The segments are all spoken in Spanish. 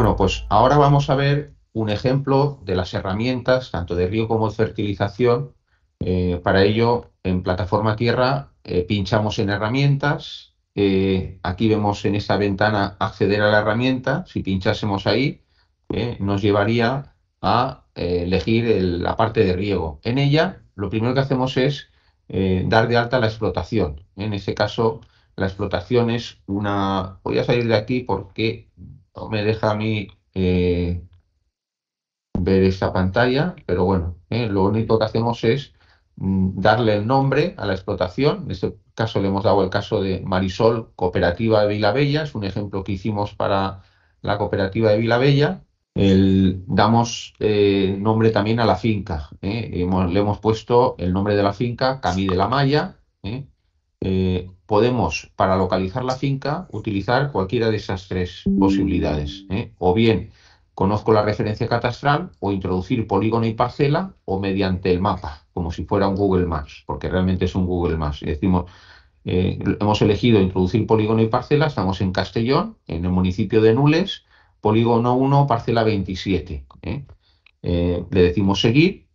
Bueno, pues ahora vamos a ver un ejemplo de las herramientas, tanto de riego como de fertilización. Eh, para ello, en plataforma tierra, eh, pinchamos en herramientas. Eh, aquí vemos en esta ventana acceder a la herramienta. Si pinchásemos ahí, nos llevaría a elegir la parte de riego. En ella, lo primero que hacemos es dar de alta la explotación. En este caso, la explotación es una... Voy a salir de aquí porque no me deja a mí ver esta pantalla, pero bueno, ¿eh? lo único que hacemos es mm, darle el nombre a la explotación. En este caso le hemos dado el caso de Marisol Cooperativa de Vilabella, es un ejemplo que hicimos para la cooperativa de Vilabella. El, damos eh, nombre también a la finca. ¿eh? le hemos puesto el nombre de la finca, Camí de la Maya. Podemos, para localizar la finca, utilizar cualquiera de esas tres posibilidades. O bien Conozco la referencia catastral o introducir polígono y parcela o mediante el mapa, como si fuera un Google Maps, porque realmente es un Google Maps. Y decimos, eh, hemos elegido introducir polígono y parcela, estamos en Castellón, en el municipio de Nules, polígono 1, parcela 27. ¿eh? Eh, le decimos seguir,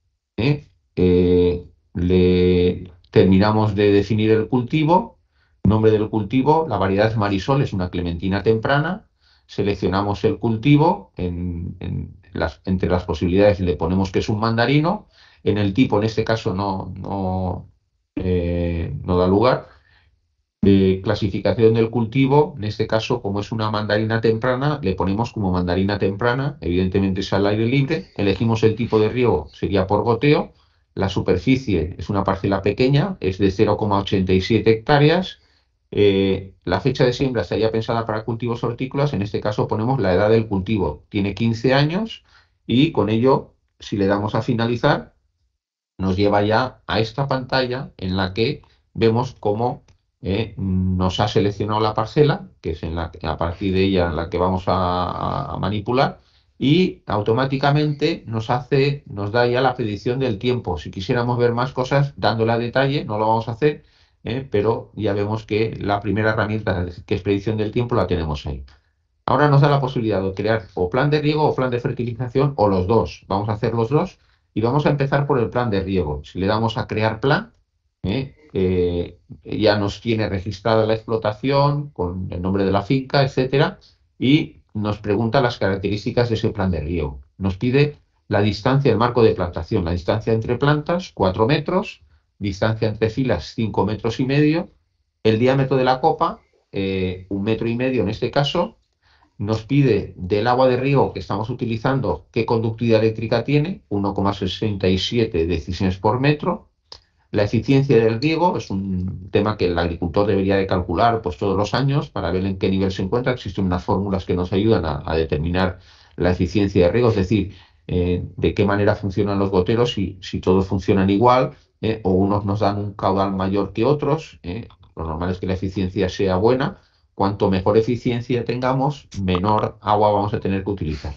le terminamos de definir el cultivo, nombre del cultivo, la variedad Marisol es una clementina temprana, seleccionamos el cultivo, entre las posibilidades le ponemos que es un mandarino, en el tipo en este caso no, no, eh, no da lugar, de clasificación del cultivo, en este caso como es una mandarina temprana, le ponemos como mandarina temprana, evidentemente es al aire libre, elegimos el tipo de riego, sería por goteo, la superficie es una parcela pequeña, es de 0,87 hectáreas, eh, la fecha de siembra estaría pensada para cultivos hortícolas, en este caso ponemos la edad del cultivo. Tiene 15 años y con ello, si le damos a finalizar, nos lleva ya a esta pantalla en la que vemos cómo eh, nos ha seleccionado la parcela, que es a partir de ella en la que vamos a, a manipular, y automáticamente nos hace, nos da ya la predicción del tiempo. Si quisiéramos ver más cosas, dándole a detalle, no lo vamos a hacer, ¿eh? pero ya vemos que la primera herramienta, que es predicción del tiempo, la tenemos ahí. Ahora nos da la posibilidad de crear o plan de riego o plan de fertilización o los dos. Vamos a hacer los dos y vamos a empezar por el plan de riego. Si le damos a crear plan, ¿eh? ya nos tiene registrada la explotación con el nombre de la finca, etcétera, y nos pregunta las características de ese plan de riego. Nos pide la distancia del marco de plantación, la distancia entre plantas, 4 metros, distancia entre filas 5 metros y medio, el diámetro de la copa, eh, un metro y medio en este caso, nos pide del agua de riego que estamos utilizando qué conductividad eléctrica tiene, 1,67 decisiones por metro. La eficiencia del riego es un tema que el agricultor debería de calcular pues, todos los años para ver en qué nivel se encuentra. Existen unas fórmulas que nos ayudan a, determinar la eficiencia de riego, es decir, eh, de qué manera funcionan los goteros, y si todos funcionan igual, ¿eh? o unos nos dan un caudal mayor que otros, ¿eh? lo normal es que la eficiencia sea buena, cuanto mejor eficiencia tengamos, menor agua vamos a tener que utilizar.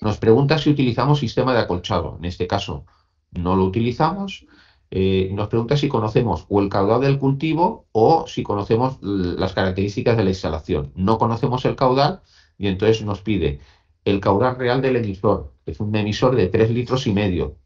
Nos pregunta si utilizamos sistema de acolchado, en este caso no lo utilizamos, eh, nos pregunta si conocemos o el caudal del cultivo o si conocemos las características de la instalación. No conocemos el caudal y entonces nos pide el caudal real del emisor, que es un emisor de 3 litros y medio,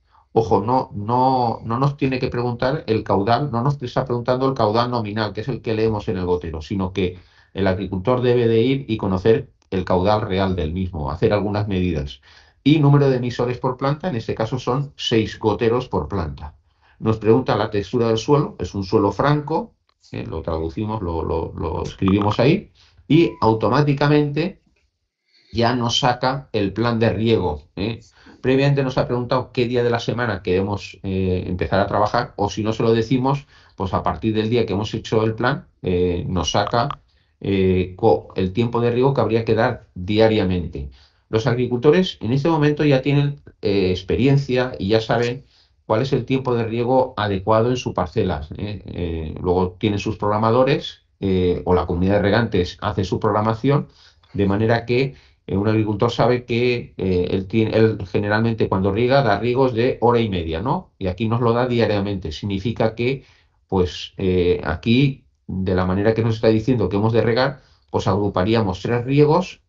Ojo, no, no, no nos tiene que preguntar el caudal, no nos está preguntando el caudal nominal, que es el que leemos en el gotero, sino que el agricultor debe de ir y conocer el caudal real del mismo, hacer algunas medidas. Y número de emisores por planta, en este caso son seis goteros por planta. Nos pregunta la textura del suelo, es un suelo franco, eh, lo traducimos, lo, escribimos ahí, y automáticamente ya nos saca el plan de riego. ¿eh? Previamente nos ha preguntado qué día de la semana queremos eh, empezar a trabajar o si no se lo decimos, pues a partir del día que hemos hecho el plan, eh, nos saca eh, el tiempo de riego que habría que dar diariamente. Los agricultores en este momento ya tienen experiencia y ya saben cuál es el tiempo de riego adecuado en su parcela. luego tienen sus programadores o la comunidad de regantes hace su programación de manera que eh, un agricultor sabe que eh, él, generalmente cuando riega da riegos de hora y media, ¿no? Y aquí nos lo da diariamente. Significa que, pues, eh, aquí, de la manera que nos está diciendo que hemos de regar, pues agruparíamos tres riegos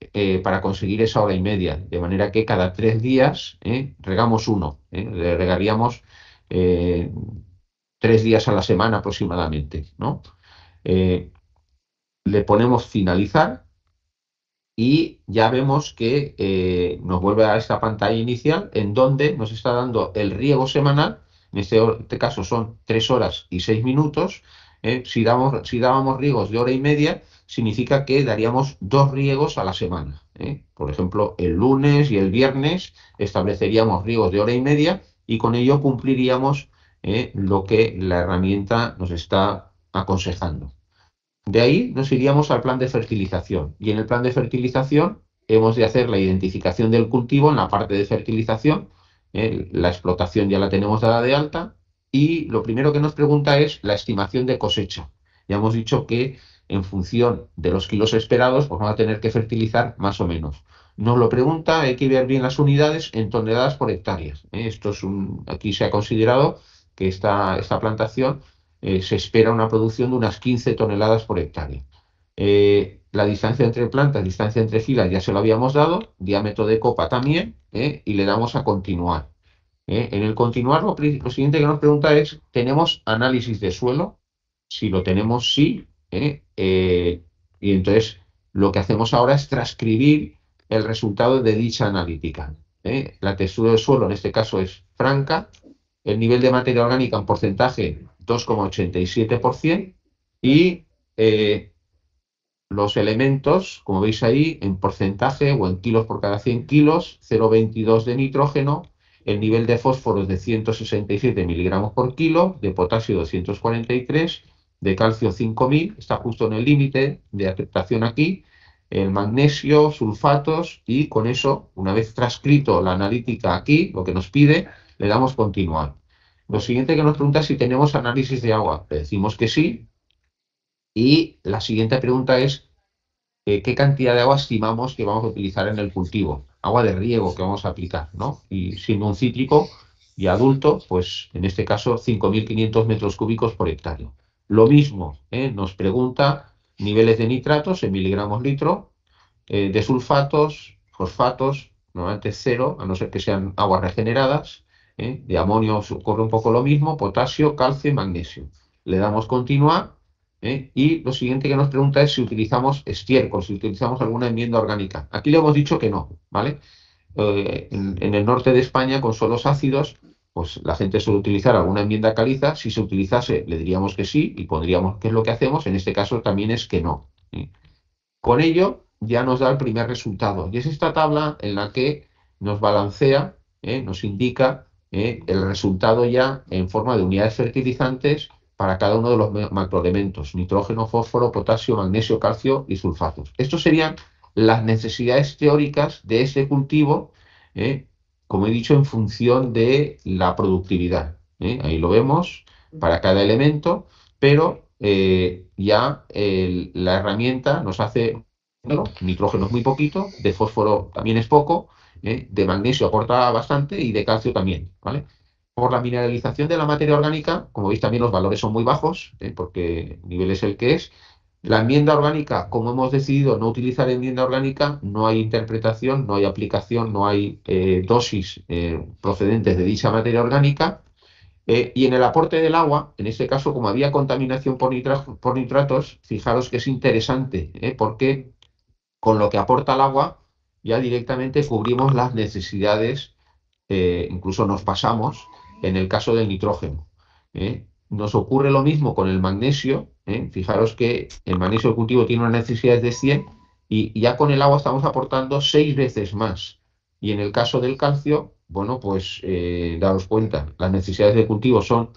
para conseguir esa hora y media, de manera que cada tres días regamos uno, le regaríamos tres días a la semana aproximadamente, ¿no? le ponemos finalizar y ya vemos que nos vuelve a esta pantalla inicial en donde nos está dando el riego semanal, en este, este caso son tres horas y seis minutos, si, damos, si dábamos riegos de hora y media, significa que daríamos dos riegos a la semana. ¿eh? Por ejemplo, el lunes y el viernes estableceríamos riegos de hora y media y con ello cumpliríamos ¿eh? lo que la herramienta nos está aconsejando. De ahí nos iríamos al plan de fertilización. Y en el plan de fertilización hemos de hacer la identificación del cultivo en la parte de fertilización. ¿eh? La explotación ya la tenemos dada de alta. Y lo primero que nos pregunta es la estimación de cosecha. Ya hemos dicho que en función de los kilos esperados, pues vamos a tener que fertilizar más o menos. Nos lo pregunta, hay que ver bien las unidades en toneladas por hectáreas. ¿eh? Esto es un, aquí se ha considerado que esta, esta plantación eh, se espera una producción de unas 15 toneladas por hectárea. Eh, la distancia entre plantas, distancia entre filas ya se lo habíamos dado, diámetro de copa también, y le damos a continuar. En el continuar, lo, lo siguiente que nos pregunta es, ¿tenemos análisis de suelo? Si lo tenemos, sí, ¿eh? Eh, y entonces lo que hacemos ahora es transcribir el resultado de dicha analítica. ¿eh? La textura del suelo en este caso es franca, el nivel de materia orgánica en porcentaje 2,87% y los elementos, como veis ahí, en porcentaje o en kilos por cada 100 kilos, 0,22 de nitrógeno, el nivel de fósforo es de 167 miligramos por kilo, de potasio 243 de calcio 5000, está justo en el límite de aceptación aquí, el magnesio, sulfatos y con eso, una vez transcrito la analítica aquí, lo que nos pide, le damos continuar. Lo siguiente que nos pregunta es si tenemos análisis de agua. Decimos que sí. Y la siguiente pregunta es eh, qué cantidad de agua estimamos que vamos a utilizar en el cultivo. Agua de riego que vamos a aplicar, ¿no? Y siendo un cítrico y adulto, pues en este caso 5.500 metros cúbicos por hectárea. Lo mismo, ¿eh? nos pregunta niveles de nitratos en miligramos litro, eh, de sulfatos, fosfatos, normalmente cero, a no ser que sean aguas regeneradas, ¿eh? de amonio ocurre un poco lo mismo, potasio, calcio y magnesio. Le damos continuar y lo siguiente que nos pregunta es si utilizamos estiércol, si utilizamos alguna enmienda orgánica. Aquí le hemos dicho que no, ¿vale? en, el norte de España, con suelos ácidos, pues la gente suele utilizar alguna enmienda caliza. Si se utilizase, le diríamos que sí y pondríamos qué es lo que hacemos. En este caso también es que no. Con ello ya nos da el primer resultado. Y es esta tabla en la que nos balancea, ¿eh? nos indica ¿eh? el resultado ya en forma de unidades fertilizantes para cada uno de los macroelementos, nitrógeno, fósforo, potasio, magnesio, calcio y sulfatos. Estos serían las necesidades teóricas de ese cultivo ¿eh? como he dicho, en función de la productividad. ¿eh? Ahí lo vemos para cada elemento, pero ya la herramienta nos hace, nitrógeno es muy poquito, de fósforo también es poco, ¿eh? de magnesio aporta bastante y de calcio también, ¿vale? Por la mineralización de la materia orgánica, como veis también los valores son muy bajos, porque el nivel es el que es, la enmienda orgánica, como hemos decidido no utilizar enmienda orgánica, no hay interpretación, no hay aplicación, no hay eh, dosis eh, procedentes de dicha materia orgánica. Eh, y en el aporte del agua, en este caso, como había contaminación por nitratos, fijaros que es interesante, porque con lo que aporta el agua ya directamente cubrimos las necesidades, incluso nos pasamos en el caso del nitrógeno. Nos ocurre lo mismo con el magnesio, ¿eh? Fijaros que el magnesio cultivo tiene unas necesidades de 100 y ya con el agua estamos aportando 6 veces más. Y en el caso del calcio, bueno, pues eh, daros cuenta, las necesidades de cultivo son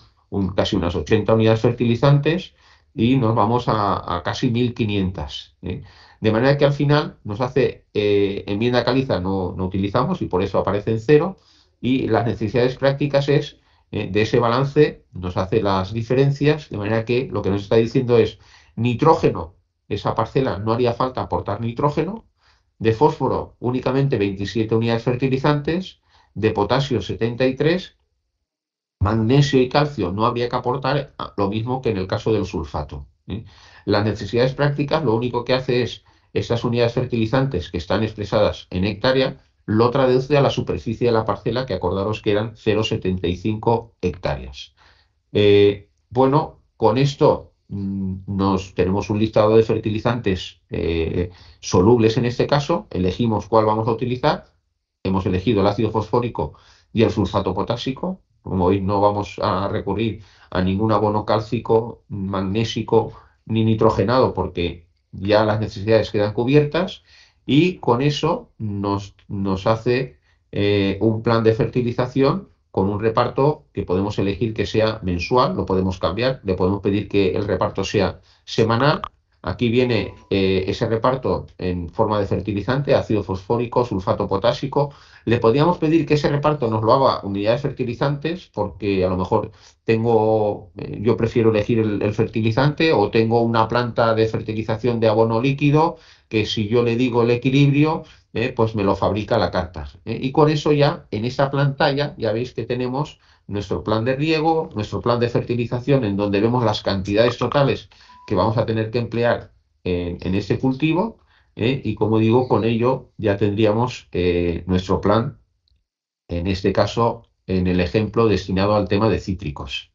casi unas 80 unidades fertilizantes y nos vamos a, casi 1500. ¿eh? De manera que al final nos hace enmienda caliza, no, no utilizamos y por eso aparece en cero. Y las necesidades prácticas es eh, de ese balance nos hace las diferencias, de manera que lo que nos está diciendo es nitrógeno, esa parcela no haría falta aportar nitrógeno, de fósforo únicamente 27 unidades fertilizantes, de potasio 73, magnesio y calcio no habría que aportar lo mismo que en el caso del sulfato. ¿eh? Las necesidades prácticas lo único que hace es estas unidades fertilizantes que están expresadas en hectárea lo traduce a la superficie de la parcela, que acordaros que eran 0,75 hectáreas. Eh, bueno, con esto mm, nos tenemos un listado de fertilizantes eh, solubles en este caso, elegimos cuál vamos a utilizar, hemos elegido el ácido fosfórico y el sulfato potásico, como veis no vamos a recurrir a ningún abono cálcico, magnésico ni nitrogenado porque ya las necesidades quedan cubiertas y con eso nos, nos hace eh, un plan de fertilización con un reparto que podemos elegir que sea mensual, lo podemos cambiar, le podemos pedir que el reparto sea semanal. Aquí viene eh, ese reparto en forma de fertilizante, ácido fosfórico, sulfato potásico. Le podríamos pedir que ese reparto nos lo haga unidades fertilizantes, porque a lo mejor tengo, eh, yo prefiero elegir el fertilizante o tengo una planta de fertilización de abono líquido que si yo le digo el equilibrio, eh, pues me lo fabrica la carta. Y con eso ya, en esa pantalla, ya veis que tenemos nuestro plan de riego, nuestro plan de fertilización, en donde vemos las cantidades totales que vamos a tener que emplear en, ese cultivo. Eh, y como digo, con ello ya tendríamos nuestro plan, en este caso, en el ejemplo destinado al tema de cítricos.